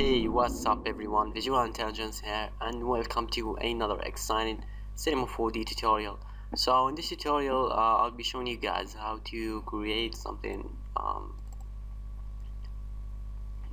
Hey, what's up everyone, Visual Intelligence here and welcome to another exciting Cinema 4D tutorial. So in this tutorial, uh, I'll be showing you guys how to create something um,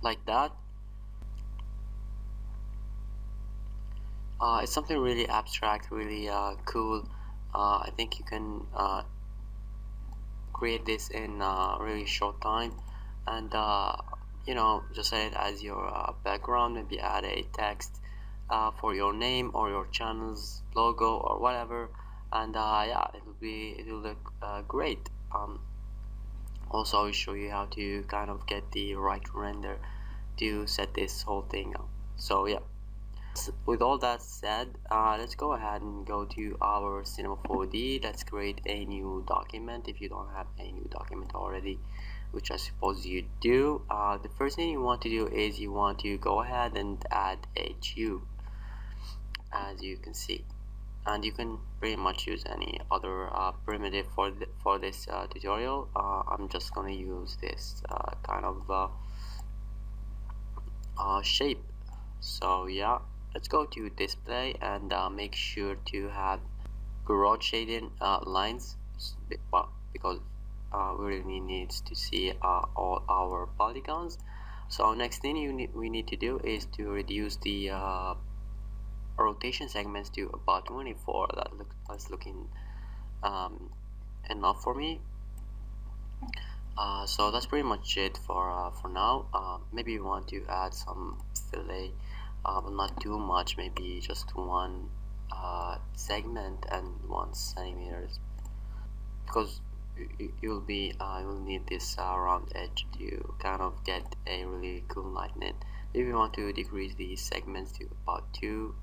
like that. Uh, it's something really abstract, really uh, cool. Uh, I think you can uh, create this in a really short time and uh, you know just set it as your uh, background maybe add a text uh, for your name or your channel's logo or whatever. And uh, yeah it will be it will look uh, great. Um, also I'll show you how to kind of get the right render to set this whole thing up. So yeah. With all that said uh, let's go ahead and go to our cinema 4d let's create a new document if you don't have a new document already which I suppose you do. Uh, the first thing you want to do is you want to go ahead and add a tube as you can see. And you can pretty much use any other uh, primitive for th for this uh, tutorial. Uh, I'm just gonna use this uh, kind of uh, shape. So yeah let's go to display and make sure to have Gouraud shading lines because uh, we really need to see uh, all our polygons. So next thing you we need to do is to reduce the uh, rotation segments to about 24 that look, that's looking um, enough for me. Uh, so that's pretty much it for uh, for now. Uh, maybe you want to add some fillet but not too much maybe just one segment and one centimeters because you'll be uh, you'll need this uh, round edge to kind of get a really cool lightning if you want to decrease the segments to about 2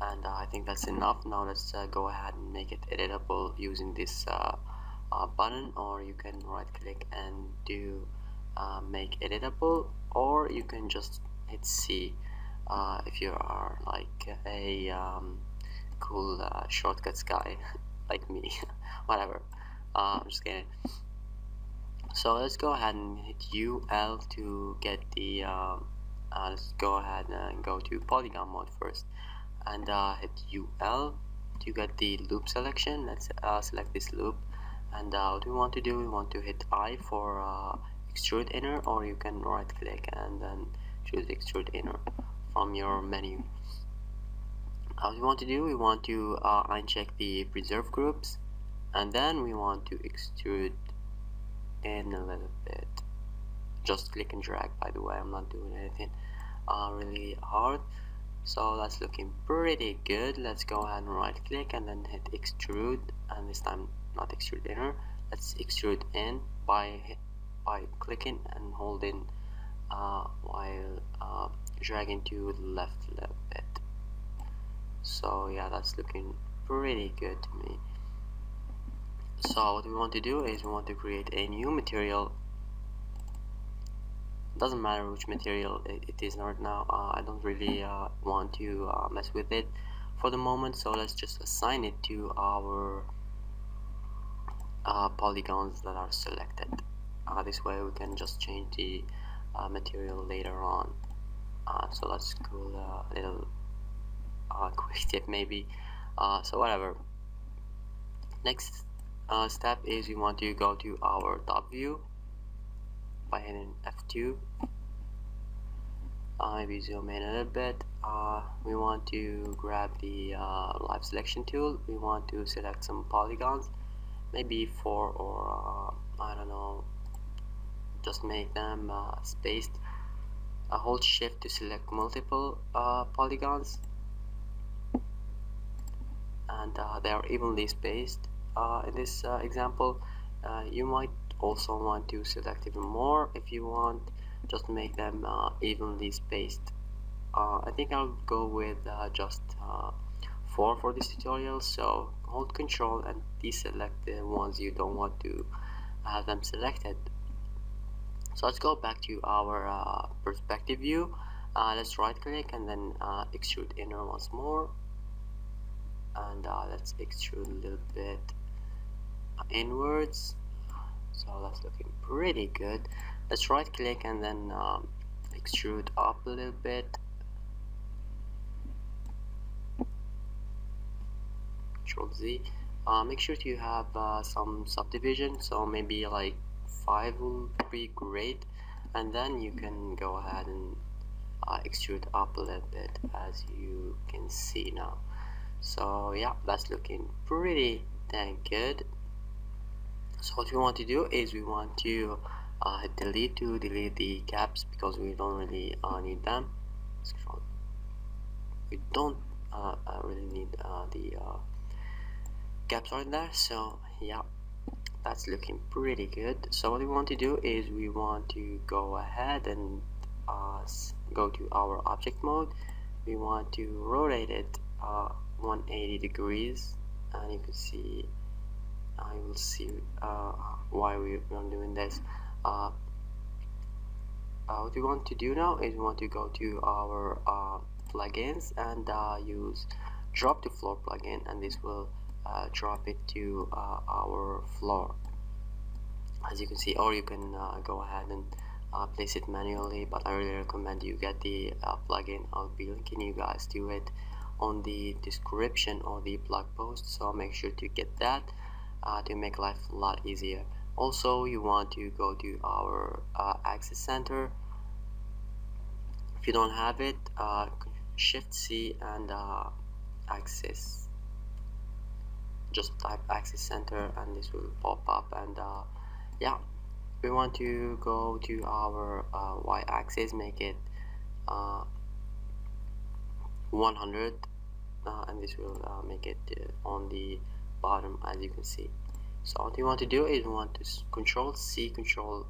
and uh, I think that's enough. Now let's uh, go ahead and make it editable using this uh, uh, button. Or you can right click and do make editable. Or you can just hit C if you are like a um, cool shortcuts guy like me whatever. Uh, I'm just kidding. So let's go ahead and hit UL to get the uh, uh, let's go ahead and go to polygon mode first. And uh, hit UL to get the loop selection. Let's uh, select this loop. And uh, what we want to do we want to hit I for extrude inner or you can right click and then choose extrude inner from your menu what we want to do we want to uncheck the preserve groups and then we want to extrude in a little bit. Just click and drag by the way I'm not doing anything uh, really hard. So that's looking pretty good. Let's go ahead and right click and then hit extrude and this time not extrude inner. Let's extrude in by by clicking and holding uh, while uh, dragging to the left bit yeah that's looking pretty good to me. So what we want to do is we want to create a new material. Doesn't matter which material it is right now uh, I don't really uh, want to uh, mess with it for the moment so let's just assign it to our uh, polygons that are selected. Uh, this way we can just change the uh, material later on. So let's go a little quick tip maybe. So whatever. Next uh, step is we want to go to our top view by hitting F2 uh, maybe zoom in a little bit. Uh, we want to grab the uh, live selection tool. We want to select some polygons. Maybe four or uh, I don't know. Just make them uh, spaced. I hold shift to select multiple polygons and they are evenly spaced. Uh, in this uh, example uh, you might also want to select even more if you want. Just make them evenly spaced. I think I'll go with just 4 for this tutorial. So hold control and deselect the ones you don't want to have them selected. So let's go back to our uh, perspective view. Uh, let's right click and then uh, extrude inner once more and let's extrude a little bit inwards. So that's looking pretty good. Let's right click and then um, extrude up a little bit. Control Z. Uh, make sure to have uh, some subdivision. So maybe like 5 will be great. And then you can go ahead and uh, extrude up a little bit as you can see now so yeah that's looking pretty dang good. So what we want to do is we want to uh, delete to delete the gaps because we don't really uh, need them. We don't uh, uh really need uh, the uh, gaps right there. So yeah that's looking pretty good. So what we want to do is we want to go ahead and go to our object mode. We want to rotate it 180 degrees and you can see I will see uh, why we are doing this. Uh, uh, what we want to do now is we want to go to our uh, plugins and uh, use drop to floor plugin and this will uh, drop it to our floor. As you can see or you can go ahead and place it manually but I really recommend you get the plugin. I'll be linking you guys to it on the description of the blog post so make sure to get that to make life a lot easier. Also you want to go to our axis center. If you don't have it shift C and access. Just type axis center and this will pop up and uh, yeah. We want to go to our uh, y-axis make it uh, 100 uh, and this will uh, make it uh, on the bottom as you can see. So what you want to do is you want to control C control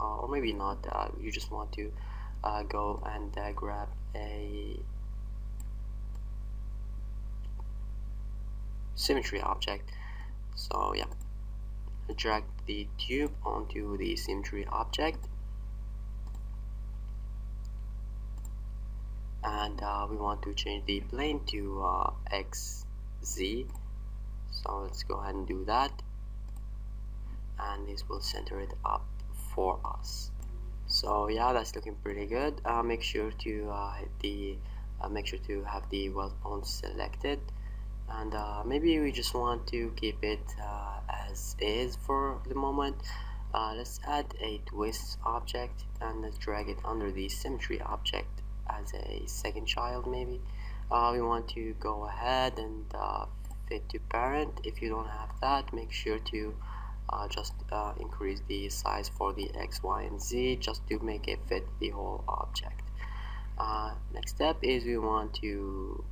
or maybe not you just want to go and grab a symmetry object. So yeah. Drag the tube onto the symmetry object and uh, we want to change the plane to uh, XZ so let's go ahead and do that. And this will center it up for us. So yeah that's looking pretty good. Uh, make sure to uh, the uh, make sure to have the weld bone selected. And uh, maybe we just want to keep it uh, as is for the moment. Uh, let's add a twist object and let's drag it under the symmetry object as a second child maybe. Uh, we want to go ahead and uh, fit to parent. If you don't have that make sure to uh, just increase the size for the X, Y, and Z just to make it fit the whole object. Next step is we want to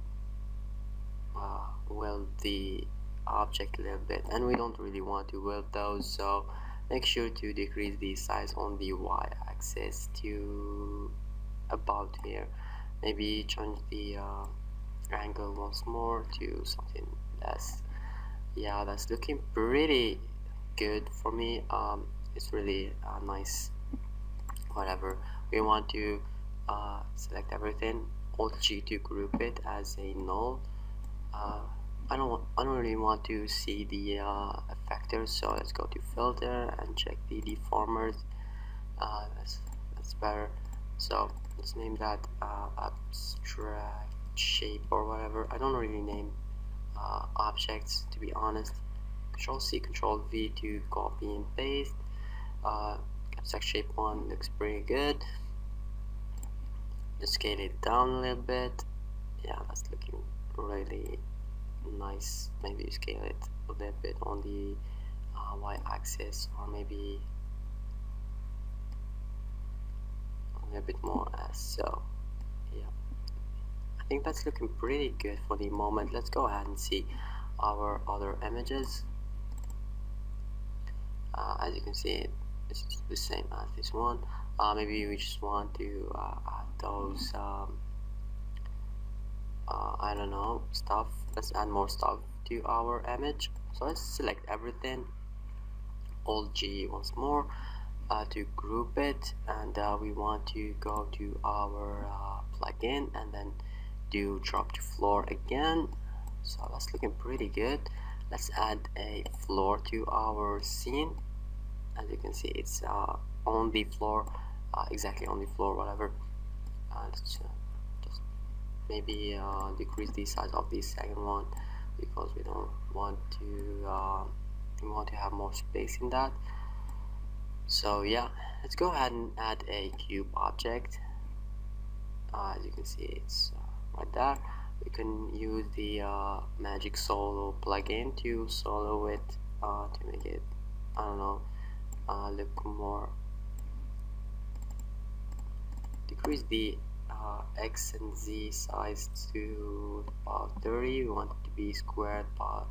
uh, weld the object a little bit and we don't really want to weld those so make sure to decrease the size on the y-axis to about here. Maybe change the uh, angle once more to something less yeah that's looking pretty good for me. Um, it's really uh, nice. Whatever. We want to uh, select everything. Alt G to group it as a null. Uh, I don't I don't really want to see the uh, effectors so let's go to filter and check the deformers. Uh, that's, that's better. So let's name that uh, abstract shape or whatever. I don't really name uh, objects to be honest. Control C control V to copy and paste. Uh, abstract shape 1 looks pretty good. Let's scale it down a little bit. Yeah that's looking really nice. Maybe scale it a little bit on the uh, y-axis or maybe a bit more as so yeah. I think that's looking pretty good for the moment. Let's go ahead and see our other images. Uh, as you can see it's the same as this one. Uh, maybe we just want to uh, add those um, uh, I don't know stuff. Let's add more stuff to our image. So let's select everything. Alt G once more uh, to group it and uh, we want to go to our uh, plugin and then do drop to floor again. So that's looking pretty good. Let's add a floor to our scene. As you can see it's uh, on the floor uh, exactly on the floor whatever. Uh, let's just maybe decrease the size of the second one because we don't want to we want to have more space in that so yeah let's go ahead and add a cube object. Uh, as you can see it's uh, right there we can use the uh, magic solo plugin to solo it uh, to make it I don't know uh, look more decrease the uh, x and z size to about 30 we want it to be squared but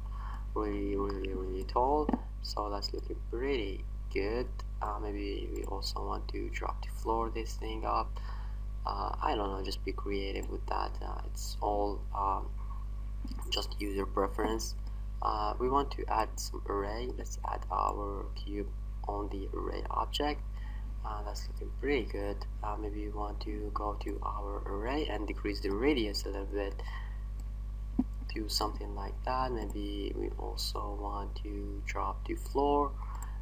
really really really tall. So that's looking pretty good uh, maybe we also want to drop the floor this thing up. Uh, I don't know just be creative with that. Uh, it's all um, just user preference. Uh, we want to add some array. Let's add our cube on the array object. Uh, that's looking pretty good. Uh, maybe we want to go to our array and decrease the radius a little bit to something like that. Maybe we also want to drop the floor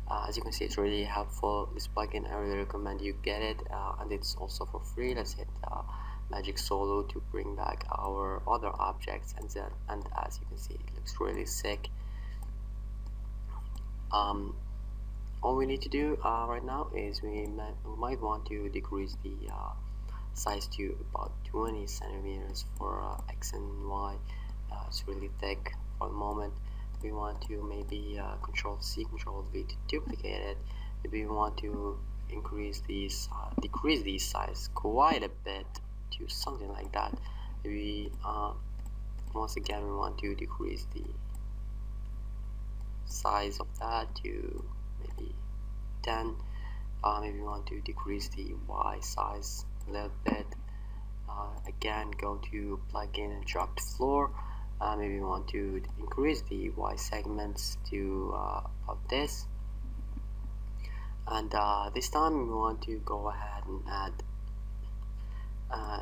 uh, as you can see it's really helpful. This plugin I really recommend you get it uh, and it's also for free. Let's hit uh, magic solo to bring back our other objects and then and as you can see it looks really sick. Um, all we need to do uh, right now is we might, we might want to decrease the uh, size to about 20 centimeters for uh, X and Y. It's really thick for the moment we want to maybe uh, control C control V to duplicate it maybe we want to increase these uh, decrease the size quite a bit to something like that maybe once again we want to decrease the size of that to maybe 10 uh, maybe we want to decrease the Y size a little bit uh, again go to plugin and drop the floor uh, maybe we want to increase the Y segments to uh, about this. And uh, this time we want to go ahead and add uh,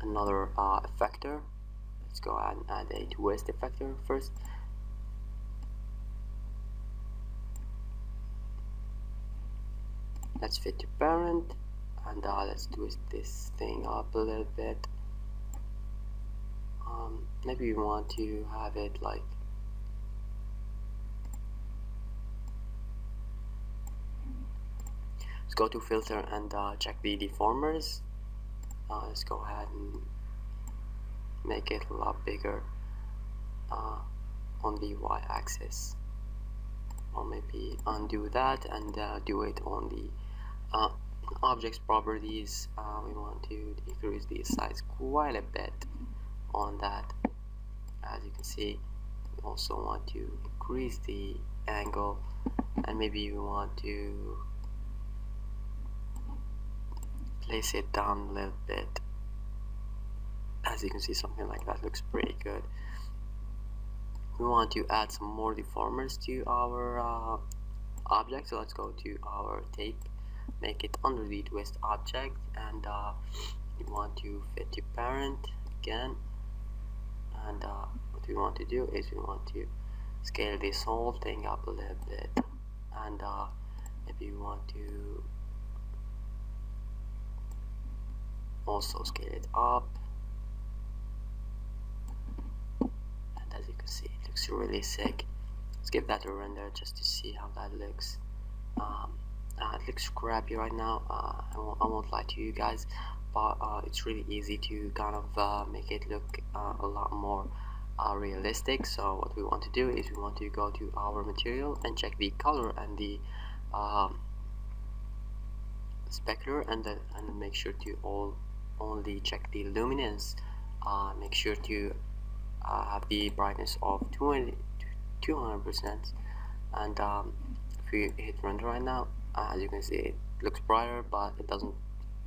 another effector. Let's go ahead and add a twist effector first. Let's fit to parent. And uh, let's twist this thing up a little bit um, maybe we want to have it like let's go to filter and uh, check the deformers. Uh, let's go ahead and make it a lot bigger uh, on the y-axis. Or maybe undo that and uh, do it on the uh, objects properties. Uh, we want to decrease the size quite a bit on that. As you can see we also want to increase the angle and maybe we want to place it down a little bit. As you can see something like that looks pretty good. We want to add some more deformers to our uh, object. So let's go to our tape. Make it under the twist object and uh, you want to fit your parent again and uh, what we want to do is we want to scale this whole thing up a little bit. And uh, if you want to also scale it up. And as you can see it looks really sick. Let's give that a render just to see how that looks. Um, uh, it looks crappy right now. Uh, I, won't, I won't lie to you guys but uh, it's really easy to kind of uh, make it look uh, a lot more uh, realistic. So what we want to do is we want to go to our material and check the color and the um, specular and, the, and make sure to all only check the luminance make sure to have the brightness of 200 percent. And um, if we hit render right now as you can see it looks brighter but it doesn't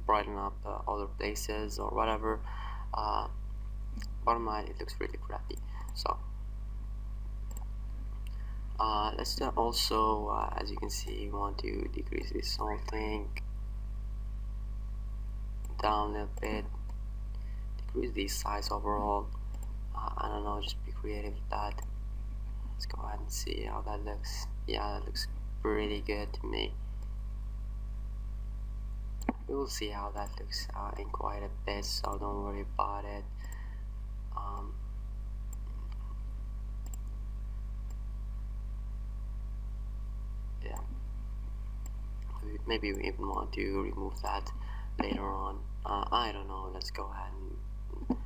brighten up uh, other places or whatever. Uh, bottom line it looks really crappy. So uh, let's also uh, as you can see want to decrease this whole thing down a little bit decrease the size overall. Uh, I don't know just be creative with that. Let's go ahead and see how that looks. Yeah that looks pretty good to me we will see how that looks uh, in quite a bit so don't worry about it. Um, yeah. Maybe we even want to remove that later on. Uh, I don't know let's go ahead and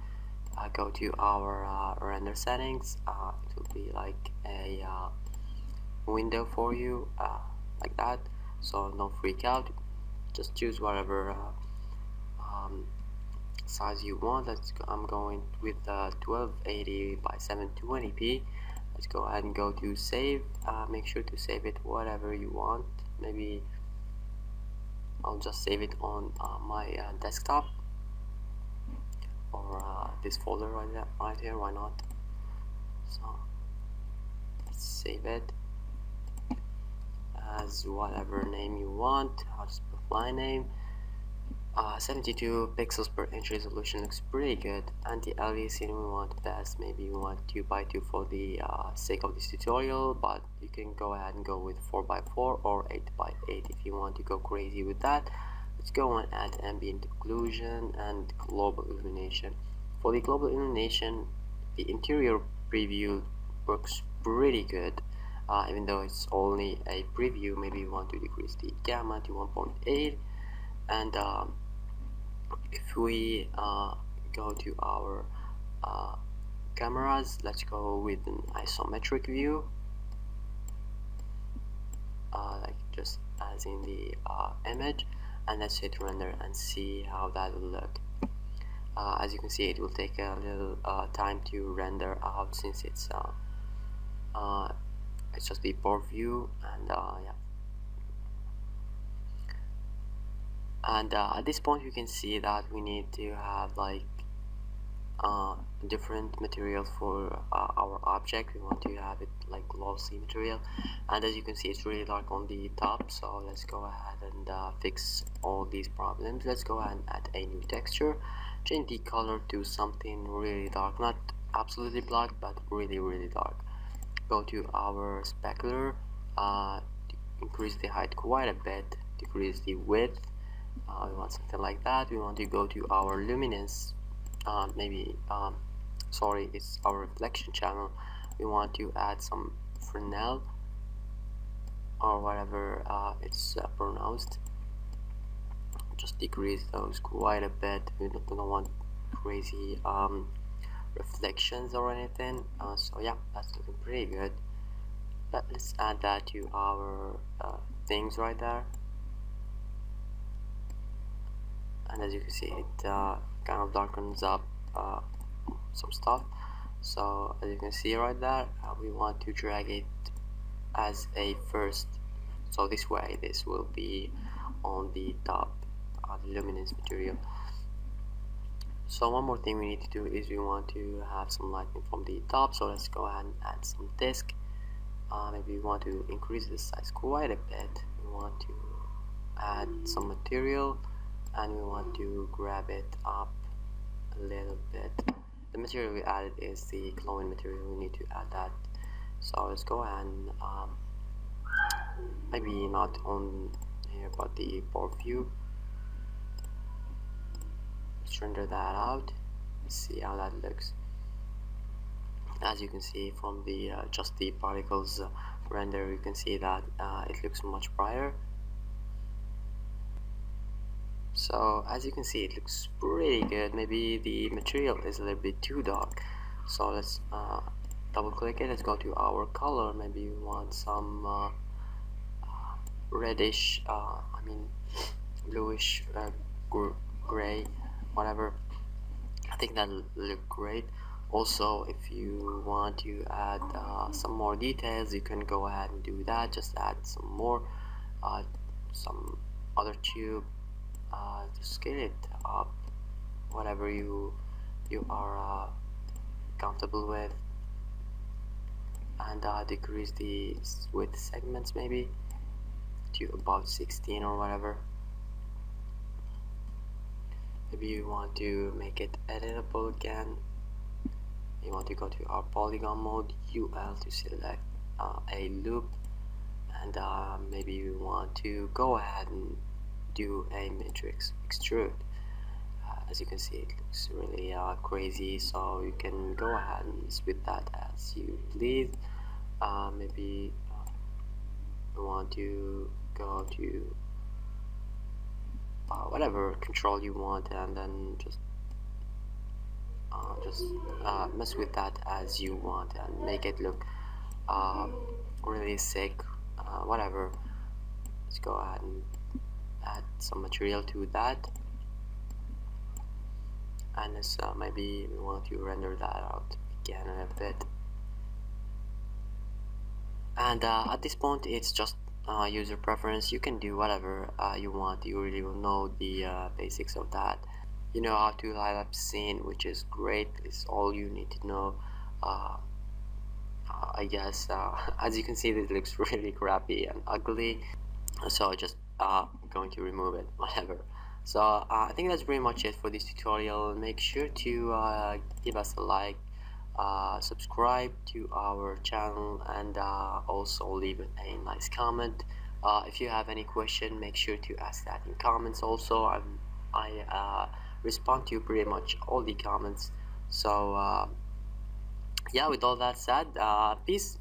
uh, go to our uh, render settings. Uh, it will be like a uh, window for you like that. So don't freak out just choose whatever um, size you want. Let's go, I'm going with 1280 by 720p let's go ahead and go to save. Make sure to save it whatever you want. Maybe I'll just save it on uh, my uh, desktop or uh, this folder right there, right here. Why not? So let's save it as whatever name you want. I'll just my name. Uh, 72 pixels per inch resolution looks pretty good. Anti-aliasing we want best. Maybe you want 2 by 2 for the uh, sake of this tutorial but you can go ahead and go with 4 by 4 or 8 by 8 if you want to go crazy with that. Let's go and add ambient occlusion and global illumination. For the global illumination the interior preview works pretty good uh, even though it's only a preview maybe you want to decrease the gamma to 1.8 and um, if we uh, go to our uh, cameras let's go with an isometric view. Uh, like just as in the uh, image. And let's hit render and see how that will look. Uh, as you can see it will take a little uh, time to render out since it's it's just the port view and yeah. And uh, at this point you can see that we need to have like uh, different material for uh, our object. We want to have it like glossy material. And as you can see it's really dark on the top so let's go ahead and uh, fix all these problems. Let's go ahead and add a new texture. Change the color to something really dark. Not absolutely black but really really dark go to our specular uh, increase the height quite a bit decrease the width uh, we want something like that. We want to go to our luminance uh, maybe um, sorry it's our reflection channel. We want to add some Fresnel or whatever uh, it's uh, pronounced. Just decrease those quite a bit. We don't, want crazy um, reflections or anything. Uh, so yeah that's looking pretty good. But let's add that to our uh, things right there. And as you can see it uh, kind of darkens up uh, some stuff. So as you can see right there uh, we want to drag it as a first. So this way this will be on the top of the luminance material so one more thing we need to do is we want to have some lighting from the top. So let's go ahead and add some disk uh, maybe we want to increase the size quite a bit. We want to add some material and we want to grab it up a little bit. The material we added is the clone material. We need to add that. So let's go and um, maybe not on here but the port view render that out let's see how that looks. As you can see from the uh, just the particles uh, render you can see that uh, it looks much brighter. So as you can see it looks pretty good. Maybe the material is a little bit too dark. So let's uh, double click it. Let's go to our color. Maybe we want some uh, uh, reddish I mean bluish gr gray whatever. I think that'll look great. Also if you want to add uh, some more details you can go ahead and do that. Just add some more some other tube uh, to scale it up. Whatever you you are uh, comfortable with. And uh, decrease the width segments maybe to about 16 or whatever maybe you want to make it editable again. You want to go to our polygon mode UL to select uh, a loop. And uh, maybe you want to go ahead and do a matrix extrude. Uh, as you can see it looks really uh, crazy so you can go ahead and split that as you please. Uh, maybe uh, you want to go to uh, whatever control you want and then just uh, just uh, mess with that as you want and make it look uh, really sick uh, whatever. Let's go ahead and add some material to that. And let's uh, maybe we want to render that out again in a bit. And at this point it's just uh, user preference you can do whatever uh, you want. You really will know the uh, basics of that. You know how to light up scene which is great. It's all you need to know. Uh, uh, I guess uh, as you can see this looks really crappy and ugly. So just going to remove it whatever. So I think that's pretty much it for this tutorial. Make sure to give us a like uh, subscribe to our channel and uh, also leave a nice comment. Uh, if you have any question make sure to ask that in comments also. I'm, I uh, respond to pretty much all the comments. So uh, yeah with all that said peace